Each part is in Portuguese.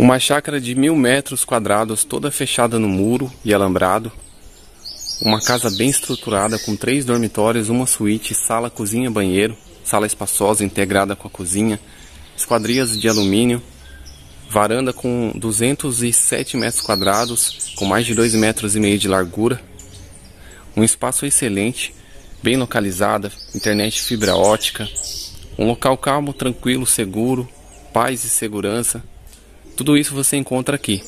Uma chácara de mil metros quadrados, toda fechada no muro e alambrado. Uma casa bem estruturada com três dormitórios, uma suíte, sala, cozinha, banheiro, sala espaçosa integrada com a cozinha, esquadrias de alumínio, varanda com 207 metros quadrados, com mais de 2 metros e meio de largura, um espaço excelente, bem localizada, internet fibra ótica, um local calmo, tranquilo, seguro, paz e segurança. Tudo isso você encontra aqui.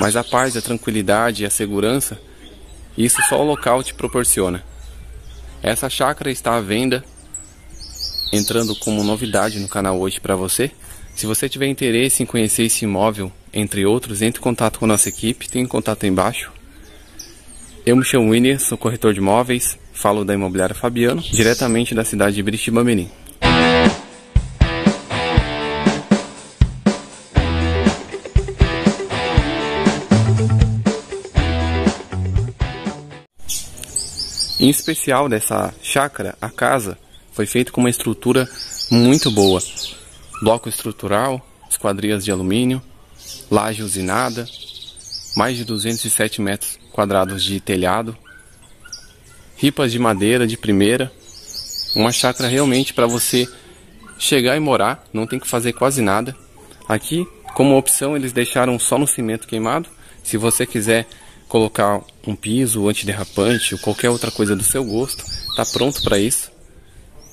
Mas a paz, a tranquilidade e a segurança, isso só o local te proporciona. Essa chácara está à venda, entrando como novidade no canal hoje para você. Se você tiver interesse em conhecer esse imóvel, entre outros, entre em contato com a nossa equipe, tem contato aí embaixo. Eu me chamo Winner, sou corretor de imóveis, falo da Imobiliária Fabiano, diretamente da cidade de Biritiba. Em especial dessa chácara, a casa foi feita com uma estrutura muito boa. Bloco estrutural, esquadrias de alumínio, laje usinada, mais de 207 metros quadrados de telhado, ripas de madeira de primeira, uma chácara realmente para você chegar e morar, não tem que fazer quase nada. Aqui, como opção, eles deixaram só no cimento queimado. Se você quiser colocar um piso antiderrapante ou qualquer outra coisa do seu gosto, está pronto para isso.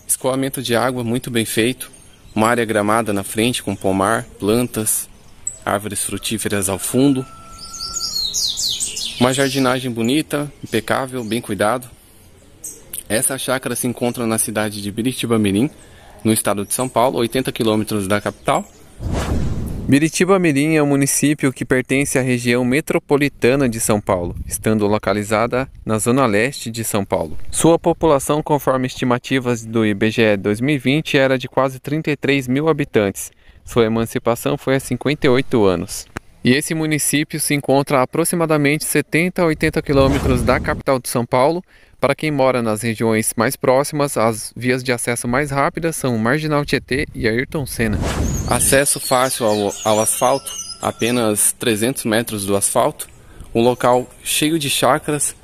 Escoamento de água muito bem feito, uma área gramada na frente com pomar, plantas, árvores frutíferas ao fundo. Uma jardinagem bonita, impecável, bem cuidado. Essa chácara se encontra na cidade de Biritiba Mirim, no estado de São Paulo, 80 quilômetros da capital. Biritiba Mirim é um município que pertence à região metropolitana de São Paulo, estando localizada na zona leste de São Paulo. Sua população, conforme estimativas do IBGE 2020, era de quase 33 mil habitantes. Sua emancipação foi há 58 anos. E esse município se encontra a aproximadamente 70 a 80 quilômetros da capital de São Paulo. Para quem mora nas regiões mais próximas, as vias de acesso mais rápidas são Marginal Tietê e Ayrton Senna. Acesso fácil ao, ao asfalto, apenas 300 metros do asfalto. Um local cheio de chácaras,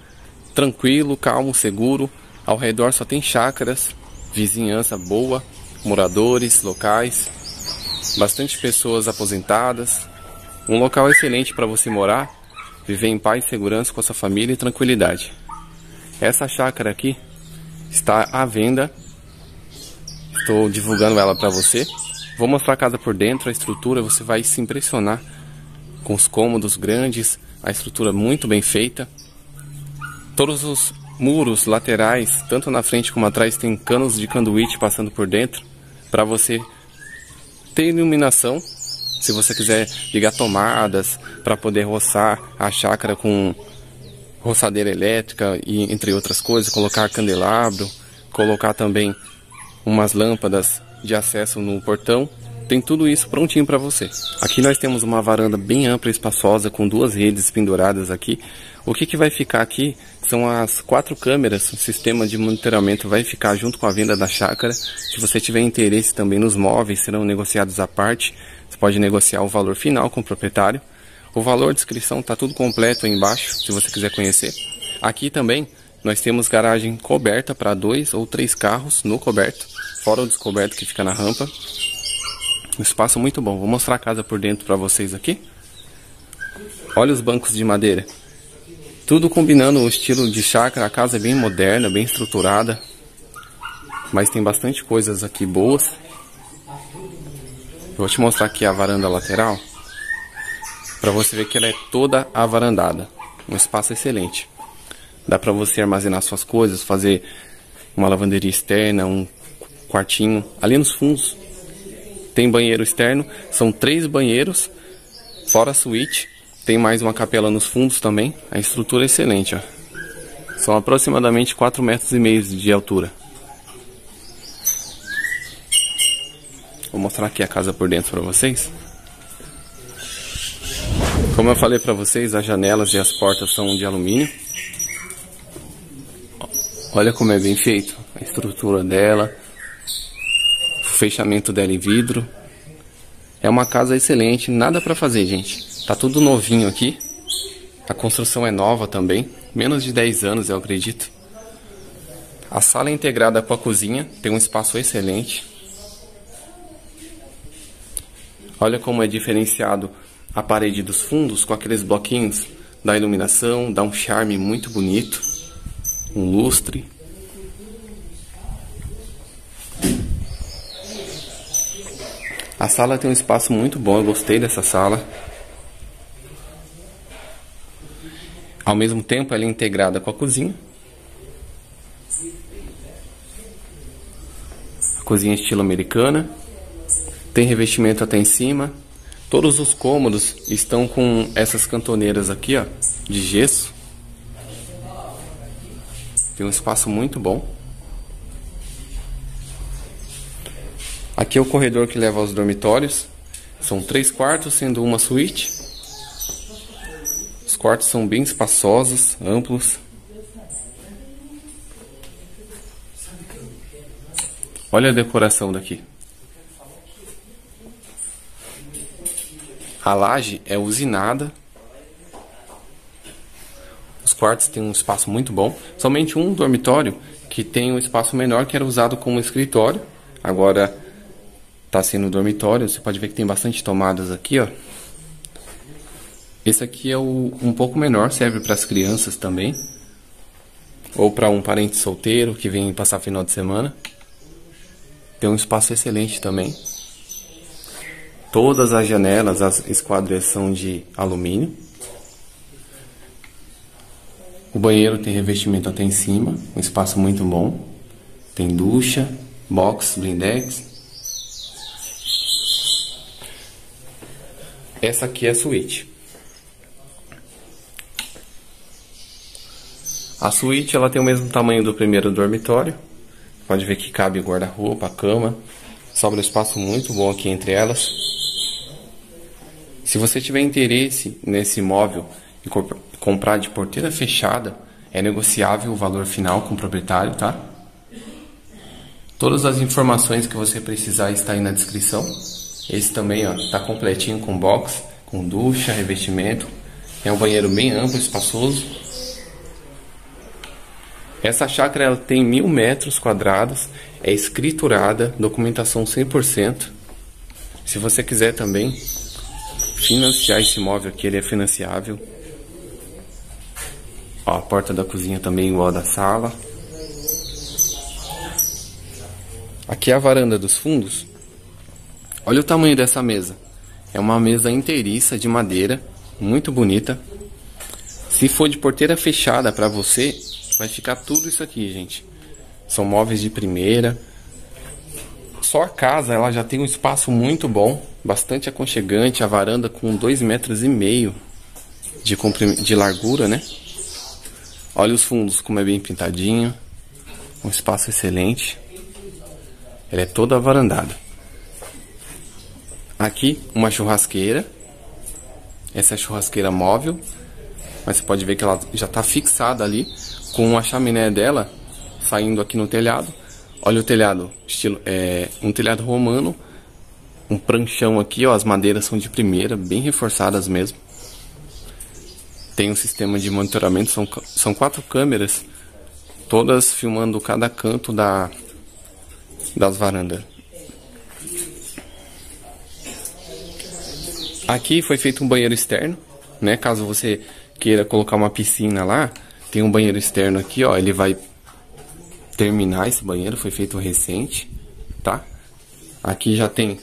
tranquilo, calmo, seguro. Ao redor só tem chácaras, vizinhança boa, moradores locais, bastante pessoas aposentadas, um local excelente para você morar, viver em paz segurança com a sua família e tranquilidade. Essa chácara aqui está à venda. Estou divulgando ela para você. Vou mostrar a casa por dentro, a estrutura, você vai se impressionar com os cômodos grandes, a estrutura muito bem feita. Todos os muros laterais, tanto na frente como atrás, tem canos de canduíte passando por dentro para você ter iluminação se você quiser ligar tomadas para poder roçar a chácara com roçadeira elétrica e entre outras coisas, colocar candelabro, colocar também umas lâmpadas de acesso no portão, tem tudo isso prontinho para você. Aqui nós temos uma varanda bem ampla e espaçosa com duas redes penduradas aqui. O que, que vai ficar aqui são as quatro câmeras, o sistema de monitoramento vai ficar junto com a venda da chácara. Se você tiver interesse também nos móveis, serão negociados à parte. Você pode negociar o valor final com o proprietário. O valor de inscrição está tudo completo aí embaixo, se você quiser conhecer. Aqui também nós temos garagem coberta para dois ou três carros no coberto, fora o descoberto que fica na rampa. Um espaço muito bom. Vou mostrar a casa por dentro para vocês aqui. Olha os bancos de madeira. Tudo combinando o estilo de chácara. A casa é bem moderna, bem estruturada. Mas tem bastante coisas aqui boas. Vou te mostrar aqui a varanda lateral. Para você ver que ela é toda avarandada. Um espaço excelente. Dá para você armazenar suas coisas, fazer uma lavanderia externa, um quartinho. Ali nos fundos tem banheiro externo. São três banheiros, fora a suíte. Tem mais uma capela nos fundos também. A estrutura é excelente, ó. São aproximadamente 4 metros e meio de altura. Vou mostrar aqui a casa por dentro para vocês. Como eu falei para vocês, as janelas e as portas são de alumínio. Olha como é bem feito a estrutura dela, fechamento dela em vidro. É uma casa excelente, nada para fazer, gente. Tá tudo novinho aqui. A construção é nova também, menos de 10 anos, eu acredito. A sala é integrada com a cozinha, tem um espaço excelente. Olha como é diferenciado a parede dos fundos com aqueles bloquinhos da iluminação, dá um charme muito bonito, um lustre. A sala tem um espaço muito bom, eu gostei dessa sala. Ao mesmo tempo, ela é integrada com a cozinha. Cozinha estilo americana. Tem revestimento até em cima. Todos os cômodos estão com essas cantoneiras aqui, ó, de gesso. Tem um espaço muito bom. Aqui é o corredor que leva aos dormitórios. São três quartos, sendo uma suíte. Os quartos são bem espaçosos, amplos. Olha a decoração daqui. A laje é usinada. Os quartos têm um espaço muito bom. Somente um dormitório que tem um espaço menor que era usado como escritório. Agora está sendo dormitório. Você pode ver que tem bastante tomadas aqui, ó. Esse aqui é o, um pouco menor, serve para as crianças também. Ou para um parente solteiro que vem passar final de semana. Tem um espaço excelente também. Todas as janelas, as esquadrias são de alumínio. O banheiro tem revestimento até em cima, um espaço muito bom. Tem ducha, box, blindex, Essa aqui é a suíte. A suíte ela tem o mesmo tamanho do primeiro dormitório. Pode ver que cabe guarda-roupa, cama. Sobra um espaço muito bom aqui entre elas. Se você tiver interesse nesse imóvel e comprar de porteira fechada, é negociável o valor final com o proprietário, tá? Todas as informações que você precisar está aí na descrição. Esse também, ó, tá completinho com box, com ducha, revestimento. É um banheiro bem amplo, espaçoso. Essa chácara ela tem mil metros quadrados, é escriturada, documentação 100%. Se você quiser também financiar esse imóvel aqui, ele é financiável. Ó, a porta da cozinha também igual a da sala. Aqui é a varanda dos fundos. Olha o tamanho dessa mesa. É uma mesa inteiriça de madeira, muito bonita. Se for de porteira fechada para você, vai ficar tudo isso aqui, gente. São móveis de primeira. Só a casa, ela já tem um espaço muito bom, bastante aconchegante, a varanda com dois metros e meio de, de largura, né? Olha os fundos como é bem pintadinho, um espaço excelente. Ela é toda varandada. Aqui uma churrasqueira. Essa é a churrasqueira móvel. Mas você pode ver que ela já está fixada ali com a chaminé dela saindo aqui no telhado. Olha o telhado, estilo é um telhado romano, um pranchão aqui, ó, as madeiras são de primeira, bem reforçadas mesmo. Tem um sistema de monitoramento, são, são quatro câmeras, todas filmando cada canto da das varandas. Aqui foi feito um banheiro externo, né? Caso você queira colocar uma piscina lá, tem um banheiro externo aqui, ó. Ele vai terminar esse banheiro, foi feito recente, tá? Aqui já tem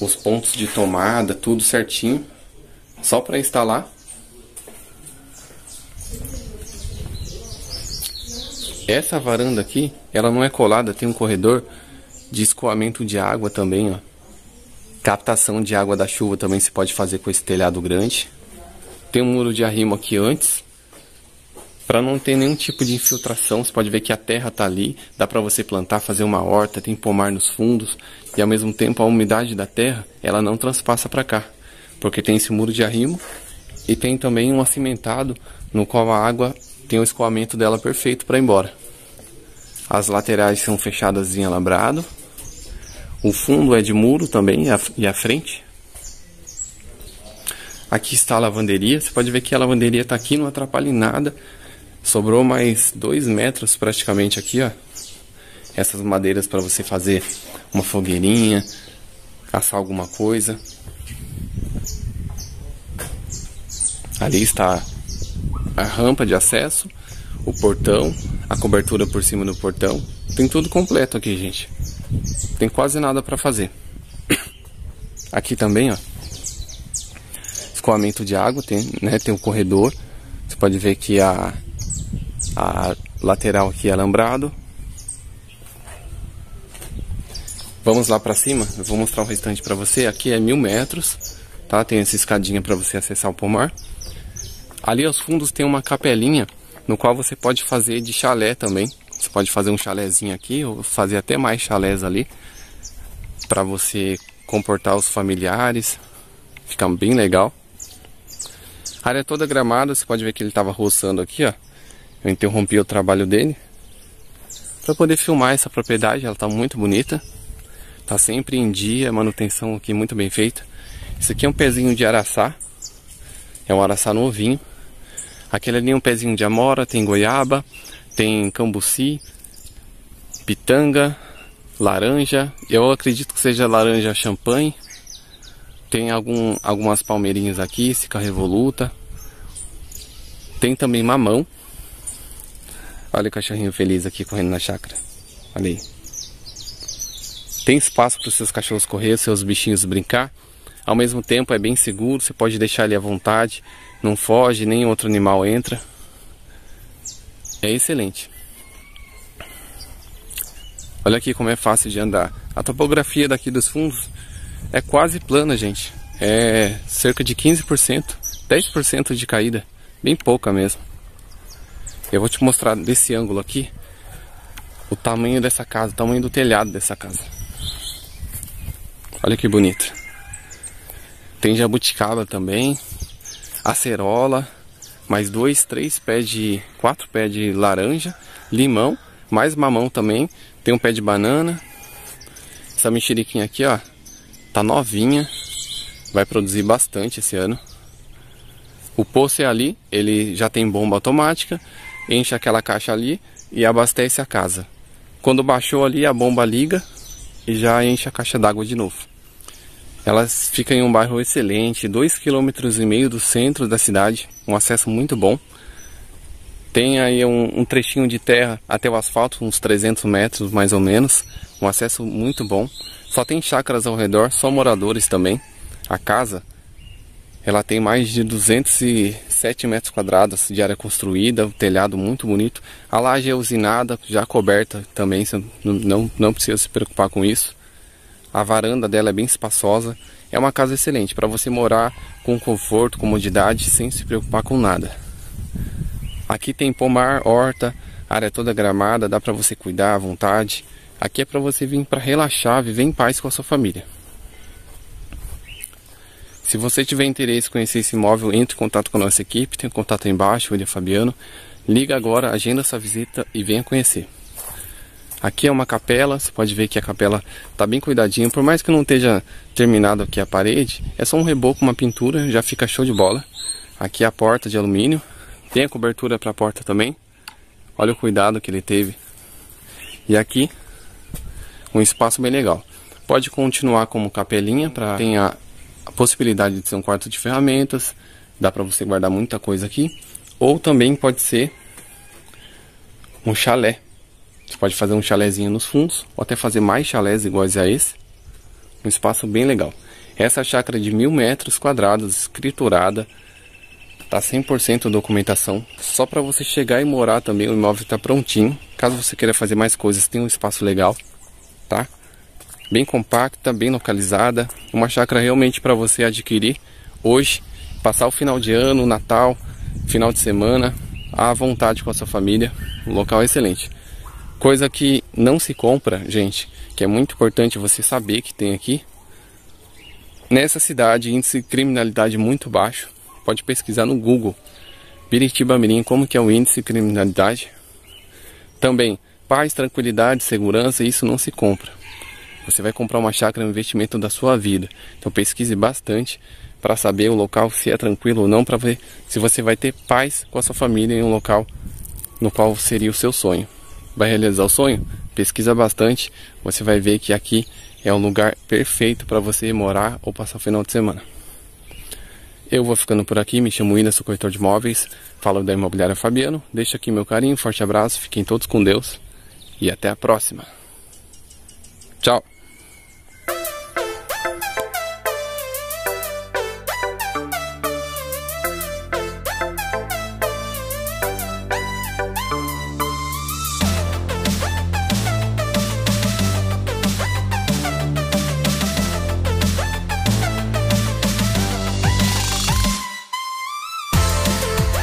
os pontos de tomada, tudo certinho. Só para instalar. Essa varanda aqui, ela não é colada, tem um corredor de escoamento de água também, ó. Captação de água da chuva também se pode fazer com esse telhado grande. Tem um muro de arrimo aqui antes. Para não ter nenhum tipo de infiltração, você pode ver que a terra está ali. Dá para você plantar, fazer uma horta, tem pomar nos fundos. E ao mesmo tempo a umidade da terra, ela não transpassa para cá. Porque tem esse muro de arrimo. E tem também um acimentado no qual a água tem o escoamento dela perfeito para ir embora. As laterais são fechadas em alambrado. O fundo é de muro também e a frente. Aqui está a lavanderia. Você pode ver que a lavanderia está aqui, não atrapalha em nada. Sobrou mais dois metros praticamente aqui, ó. Essas madeiras para você fazer uma fogueirinha, caçar alguma coisa. Ali está a rampa de acesso, o portão, a cobertura por cima do portão. Tem tudo completo aqui, gente. Tem quase nada para fazer. Aqui também, ó. Escoamento de água, tem, né, tem um corredor. Você pode ver que a, a lateral aqui é alambrado. Vamos lá para cima, eu vou mostrar o restante para você. Aqui é mil metros, tá? Tem essa escadinha para você acessar o pomar. Ali aos fundos tem uma capelinha no qual você pode fazer de chalé também. Você pode fazer um chalézinho aqui ou fazer até mais chalés ali para você comportar os familiares. Fica bem legal. A área toda gramada, você pode ver que ele estava roçando aqui, ó. Eu interrompi o trabalho dele para poder filmar essa propriedade. Ela está muito bonita. Tá sempre em dia, manutenção aqui muito bem feita. Isso aqui é um pezinho de araçá. É um araçá novinho. Aquele ali é um pezinho de amora, tem goiaba, tem cambuci, pitanga, laranja. Eu acredito que seja laranja champanhe. Tem algum, algumas palmeirinhas aqui, cica revoluta. Tem também mamão. Olha o cachorrinho feliz aqui correndo na chácara. Olha aí. Tem espaço para os seus cachorros correr, seus bichinhos brincar. Ao mesmo tempo é bem seguro, você pode deixar ele à vontade não foge, nem outro animal entra. É excelente. Olha aqui como é fácil de andar. A topografia daqui dos fundos é quase plana, gente. É cerca de 15%, 10% de caída, bem pouca mesmo. Eu vou te mostrar desse ângulo aqui o tamanho dessa casa, o tamanho do telhado dessa casa. Olha que bonito. Tem jabuticaba também acerola, mais dois, três pés de, quatro pés de laranja, limão, mais mamão também, tem um pé de banana. Essa mexeriquinha aqui, ó, tá novinha, vai produzir bastante esse ano. O poço é ali, ele já tem bomba automática, enche aquela caixa ali e abastece a casa. Quando baixou ali, a bomba liga e já enche a caixa d'água de novo. Ela fica em um bairro excelente, 2,5 km do centro da cidade, um acesso muito bom. Tem aí um, um, trechinho de terra até o asfalto, uns 300 metros mais ou menos, um acesso muito bom. Só tem chácaras ao redor, só moradores também. A casa, ela tem mais de 207 metros quadrados de área construída, o telhado muito bonito. A laje é usinada, já coberta também, não, não precisa se preocupar com isso. A varanda dela é bem espaçosa. É uma casa excelente para você morar com conforto, comodidade, sem se preocupar com nada. Aqui tem pomar, horta, área toda gramada, dá para você cuidar à vontade. Aqui é para você vir para relaxar, viver em paz com a sua família. Se você tiver interesse em conhecer esse imóvel, entre em contato com a nossa equipe, tem contato aí embaixo, William Fabiano. Liga agora, agenda essa visita e venha conhecer. Aqui é uma capela, você pode ver que a capela está bem cuidadinha, por mais que não esteja terminado aqui a parede, é só um reboco, uma pintura, já fica show de bola. Aqui é a porta de alumínio, tem a cobertura para a porta também. Olha o cuidado que ele teve. E aqui, um espaço bem legal. Pode continuar como capelinha, para ter a, a possibilidade de ser um quarto de ferramentas, dá para você guardar muita coisa aqui. Ou também pode ser um chalé, você pode fazer um chalézinho nos fundos, ou até fazer mais chalés iguais a esse. Um espaço bem legal. Essa chácara de mil metros quadrados, escriturada, tá 100% documentação. Só para você chegar e morar também, o imóvel está prontinho. Caso você queira fazer mais coisas, tem um espaço legal, tá? Bem compacta, bem localizada. Uma chácara realmente para você adquirir hoje, passar o final de ano, Natal, final de semana, à vontade com a sua família. Um local excelente. Coisa que não se compra, gente, que é muito importante você saber que tem aqui. Nessa cidade, índice de criminalidade muito baixo. Pode pesquisar no Google. Biritiba Mirim, como que é o índice de criminalidade. Também, paz, tranquilidade, segurança, isso não se compra. Você vai comprar uma chácara, é um investimento da sua vida. Então pesquise bastante para saber o local se é tranquilo ou não, para ver se você vai ter paz com a sua família em um local no qual seria o seu sonho. Vai realizar o sonho? Pesquisa bastante, você vai ver que aqui é um lugar perfeito para você morar ou passar o final de semana. Eu vou ficando por aqui, me chamo Ina, sou corretor de imóveis, falo da Imobiliária Fabiano. Deixo aqui meu carinho, forte abraço, fiquem todos com Deus e até a próxima. Tchau!